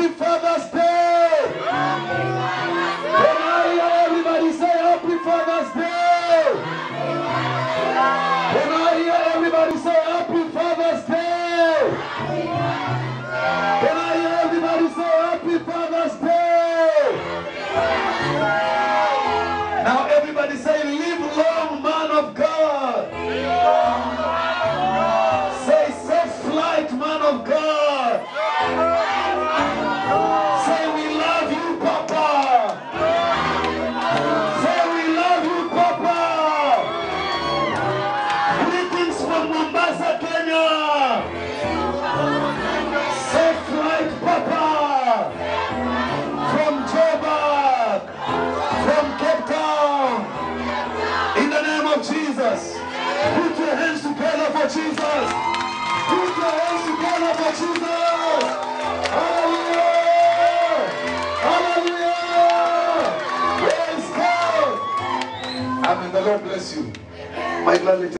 Happy Father's In the name of Jesus. Put your hands together for Jesus. Put your hands together for Jesus. Hallelujah. Hallelujah. Praise God. Amen. The Lord bless you. My gladly